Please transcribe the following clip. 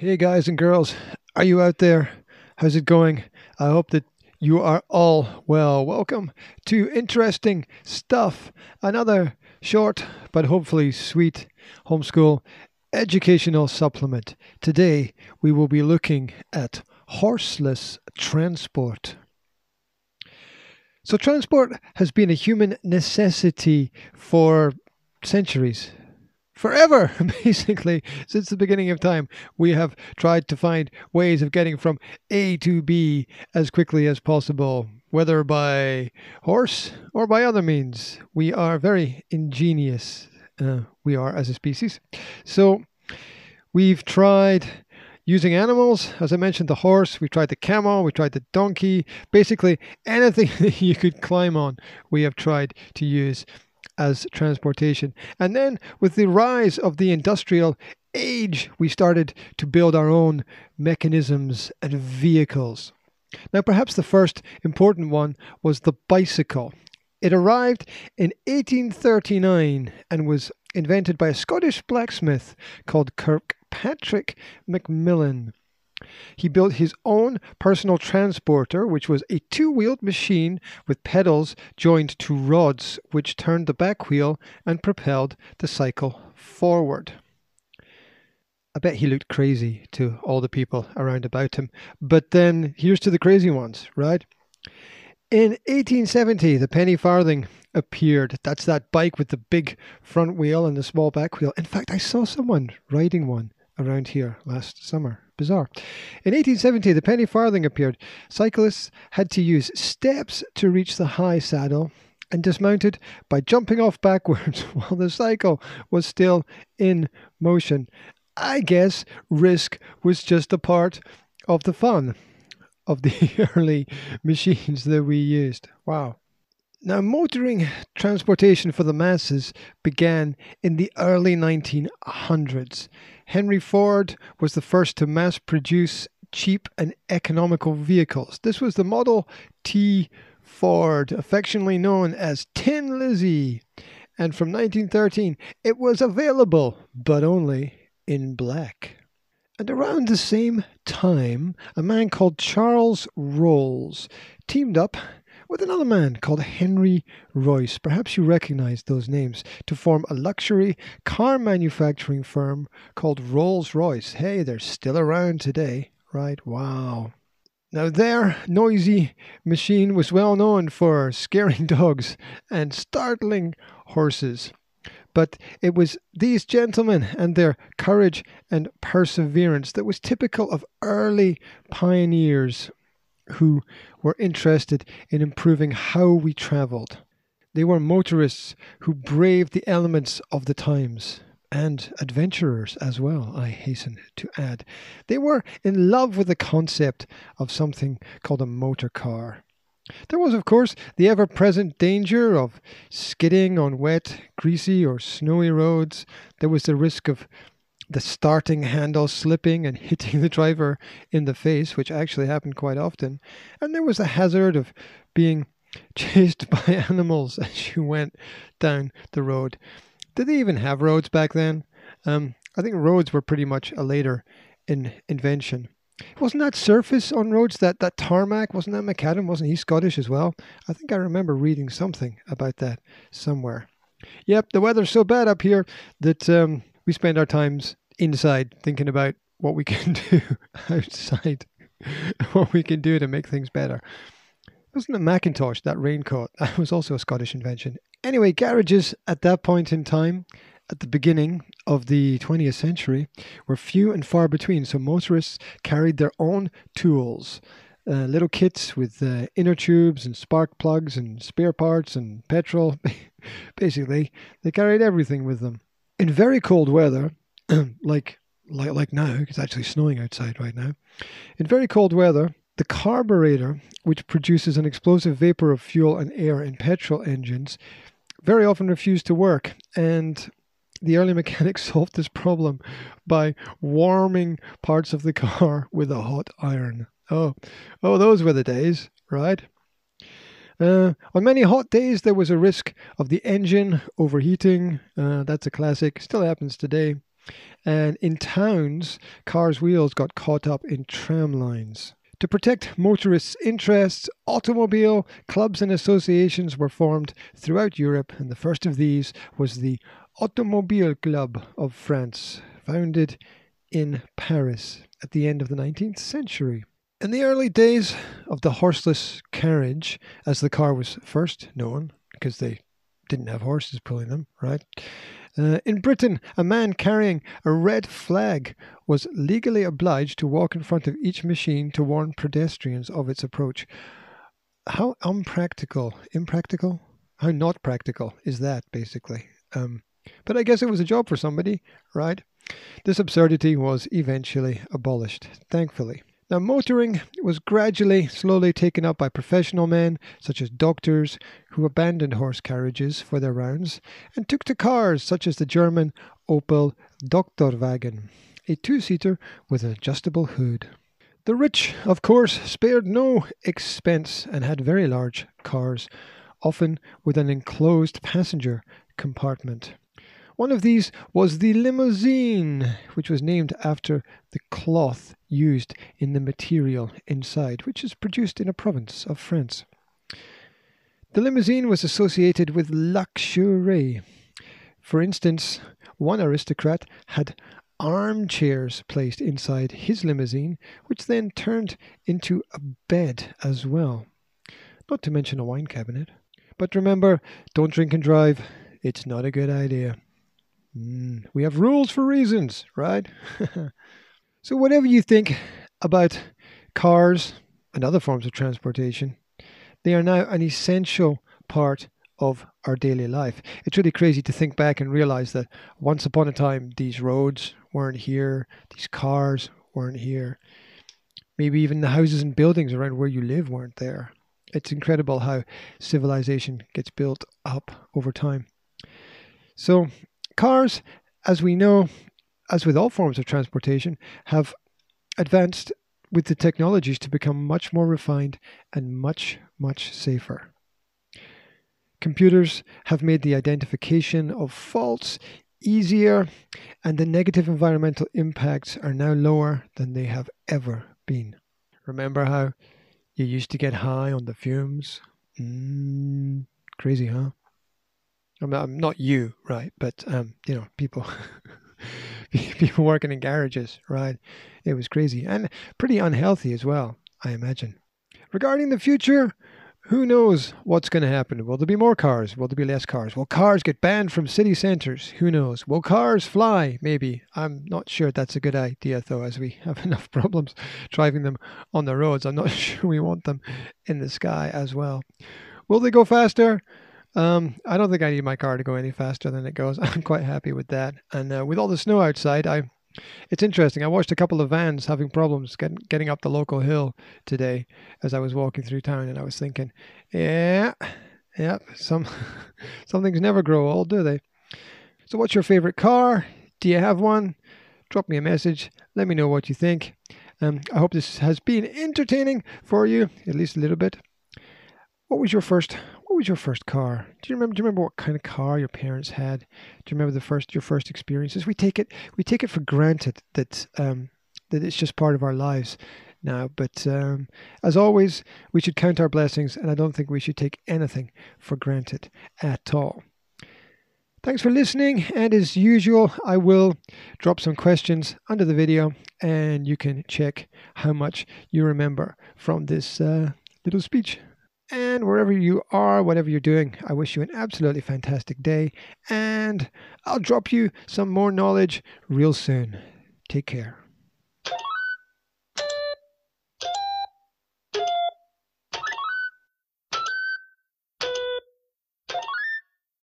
Hey, guys and girls, are you out there? How's it going? I hope that you are all well. Welcome to Interesting Stuff, another short but hopefully sweet homeschool educational supplement. Today we will be looking at horseless transport. So, transport has been a human necessity for centuries forever, basically, since the beginning of time, we have tried to find ways of getting from A to B as quickly as possible, whether by horse or by other means. We are very ingenious, uh, we are as a species. So we've tried using animals. As I mentioned, the horse, we tried the camel, we tried the donkey, basically anything that you could climb on, we have tried to use as transportation. And then with the rise of the industrial age, we started to build our own mechanisms and vehicles. Now, perhaps the first important one was the bicycle. It arrived in 1839 and was invented by a Scottish blacksmith called Kirkpatrick Macmillan. He built his own personal transporter, which was a two wheeled machine with pedals joined to rods, which turned the back wheel and propelled the cycle forward. I bet he looked crazy to all the people around about him. But then here's to the crazy ones, right? In 1870, the penny farthing appeared. That's that bike with the big front wheel and the small back wheel. In fact, I saw someone riding one around here last summer. Bizarre. In 1870, the penny farthing appeared. Cyclists had to use steps to reach the high saddle and dismounted by jumping off backwards while the cycle was still in motion. I guess risk was just a part of the fun of the early machines that we used. Wow. Now, motoring transportation for the masses began in the early 1900s. Henry Ford was the first to mass produce cheap and economical vehicles. This was the Model T Ford, affectionately known as Tin Lizzie. And from 1913, it was available, but only in black. And around the same time, a man called Charles Rolls teamed up with another man called Henry Royce. Perhaps you recognize those names to form a luxury car manufacturing firm called Rolls Royce. Hey, they're still around today, right? Wow. Now, their noisy machine was well known for scaring dogs and startling horses. But it was these gentlemen and their courage and perseverance that was typical of early pioneers who were interested in improving how we traveled. They were motorists who braved the elements of the times and adventurers as well, I hasten to add. They were in love with the concept of something called a motor car. There was, of course, the ever present danger of skidding on wet, greasy, or snowy roads. There was the risk of the starting handle slipping and hitting the driver in the face, which actually happened quite often. And there was the hazard of being chased by animals as you went down the road. Did they even have roads back then? Um, I think roads were pretty much a later in invention. Wasn't that surface on roads that that tarmac? Wasn't that macadam? Wasn't he Scottish as well? I think I remember reading something about that somewhere. Yep, the weather's so bad up here that um, we spend our times inside thinking about what we can do outside, what we can do to make things better. Wasn't a Macintosh, that raincoat? That was also a Scottish invention. Anyway, garages at that point in time, at the beginning of the 20th century, were few and far between. So motorists carried their own tools. Uh, little kits with uh, inner tubes and spark plugs and spare parts and petrol. Basically, they carried everything with them. In very cold weather, like like like now, it's actually snowing outside right now. In very cold weather, the carburetor, which produces an explosive vapor of fuel and air in petrol engines, very often refused to work. And the early mechanics solved this problem by warming parts of the car with a hot iron. Oh, oh, those were the days, right? Uh, on many hot days, there was a risk of the engine overheating. Uh, that's a classic, still happens today. And in towns, cars' wheels got caught up in tram lines. To protect motorists' interests, automobile clubs and associations were formed throughout Europe, and the first of these was the Automobile Club of France, founded in Paris at the end of the 19th century. In the early days of the horseless carriage, as the car was first known, because they didn't have horses pulling them, right? Uh, in Britain, a man carrying a red flag was legally obliged to walk in front of each machine to warn pedestrians of its approach. How unpractical, impractical, how not practical is that, basically? Um, but I guess it was a job for somebody, right? This absurdity was eventually abolished, thankfully. Now, motoring was gradually, slowly taken up by professional men, such as doctors, who abandoned horse carriages for their rounds and took to cars, such as the German Opel Doktorwagen, a two seater with an adjustable hood. The rich, of course, spared no expense and had very large cars, often with an enclosed passenger compartment. One of these was the limousine, which was named after the cloth used in the material inside, which is produced in a province of France. The limousine was associated with luxury. For instance, one aristocrat had armchairs placed inside his limousine, which then turned into a bed as well. Not to mention a wine cabinet. But remember, don't drink and drive. It's not a good idea. Mm, we have rules for reasons, right? so, whatever you think about cars and other forms of transportation, they are now an essential part of our daily life. It's really crazy to think back and realize that once upon a time, these roads weren't here, these cars weren't here, maybe even the houses and buildings around where you live weren't there. It's incredible how civilization gets built up over time. So, Cars, as we know, as with all forms of transportation, have advanced with the technologies to become much more refined and much, much safer. Computers have made the identification of faults easier, and the negative environmental impacts are now lower than they have ever been. Remember how you used to get high on the fumes? Mm, crazy, huh? I'm not, I'm not you, right? But um, you know, people people working in garages, right? It was crazy and pretty unhealthy as well, I imagine. Regarding the future, who knows what's going to happen? Will there be more cars? Will there be less cars? Will cars get banned from city centres? Who knows? Will cars fly? Maybe. I'm not sure that's a good idea, though, as we have enough problems driving them on the roads. I'm not sure we want them in the sky as well. Will they go faster? Um, I don't think I need my car to go any faster than it goes. I'm quite happy with that. And uh, with all the snow outside, I it's interesting. I watched a couple of vans having problems getting getting up the local hill today as I was walking through town, and I was thinking, yeah, yeah, some some things never grow old, do they? So, what's your favorite car? Do you have one? Drop me a message. Let me know what you think. Um, I hope this has been entertaining for you, at least a little bit. What was your first was your first car? Do you remember? Do you remember what kind of car your parents had? Do you remember the first your first experiences? We take it we take it for granted that um, that it's just part of our lives now. But um, as always, we should count our blessings, and I don't think we should take anything for granted at all. Thanks for listening, and as usual, I will drop some questions under the video, and you can check how much you remember from this uh, little speech. And wherever you are, whatever you're doing, I wish you an absolutely fantastic day. And I'll drop you some more knowledge real soon. Take care.